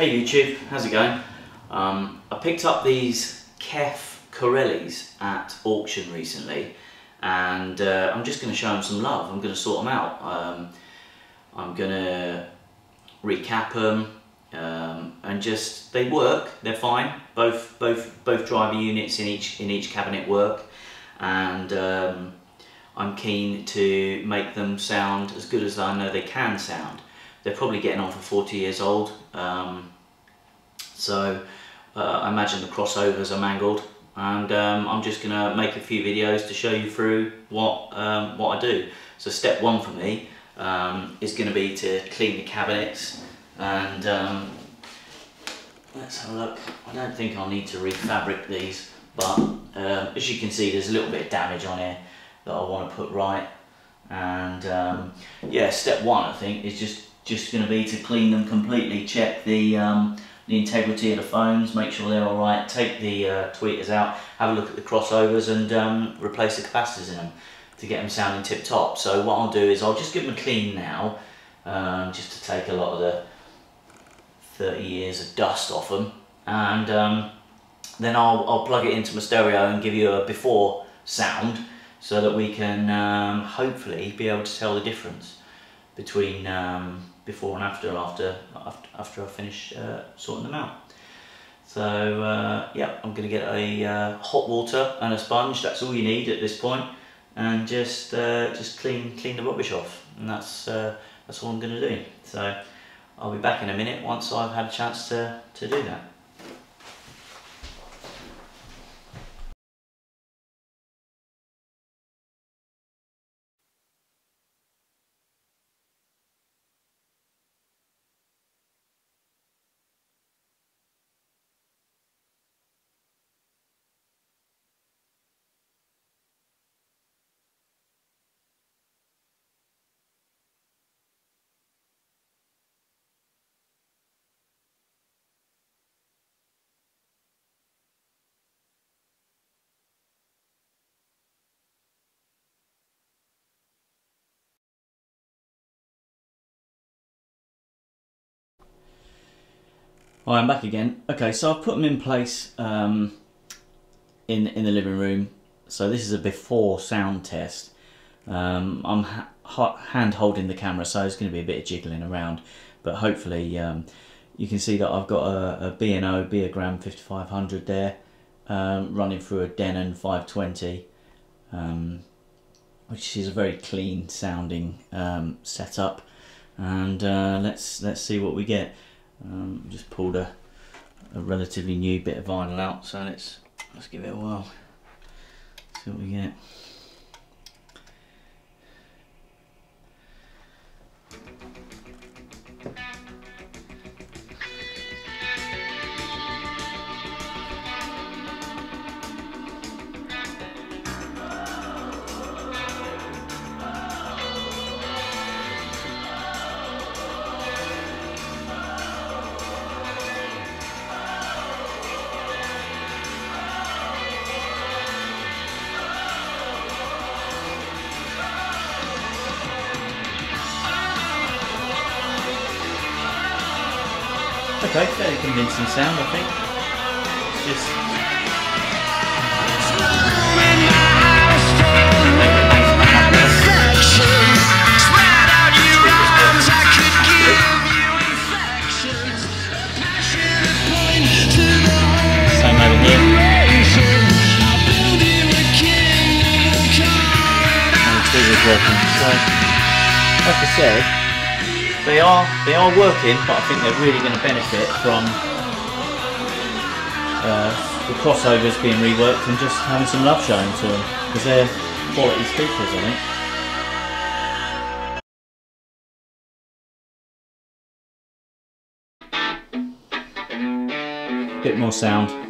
Hey YouTube, how's it going? Um, I picked up these Kef Corellis at auction recently and uh, I'm just going to show them some love. I'm going to sort them out. Um, I'm going to recap them um, and just they work. They're fine. Both both both driver units in each in each cabinet work, and um, I'm keen to make them sound as good as I know they can sound. They're probably getting on for 40 years old, um, so uh, I imagine the crossovers are mangled and um, I'm just going to make a few videos to show you through what, um, what I do. So step one for me um, is going to be to clean the cabinets and um, let's have a look. I don't think I'll need to refabric these but um, as you can see there's a little bit of damage on here that I want to put right and yeah step one I think is just just going to be to clean them completely check the um, the integrity of the phones make sure they're all right take the uh, tweeters out have a look at the crossovers and um, replace the capacitors in them to get them sounding tip top. So what I'll do is I'll just give them a clean now um, just to take a lot of the 30 years of dust off them and um, then I'll, I'll plug it into my stereo and give you a before sound so that we can um, hopefully be able to tell the difference between um, before and after after after, after I finish uh, sorting them out. So uh, yeah, I'm going to get a uh, hot water and a sponge. That's all you need at this point, and just uh, just clean clean the rubbish off, and that's uh, that's all I'm going to do. So I'll be back in a minute once I've had a chance to to do that. Hi, I'm back again. Okay, so I've put them in place um, in in the living room. So this is a before sound test. Um, I'm ha hand holding the camera, so it's going to be a bit of jiggling around, but hopefully um, you can see that I've got a, a B&O Beogram 5500 there, um, running through a Denon 520, um, which is a very clean sounding um, setup. And uh, let's let's see what we get. Um, just pulled a, a relatively new bit of vinyl out, so let's let's give it a whirl. See what we get. Okay, fairly convincing sound, I think. It's just. Same over here. And the speaker's working. So, like I said, they are they are working, but I think they're really going to benefit from uh, the crossovers being reworked and just having some love shown to them because they're quality speakers, I think. Bit more sound.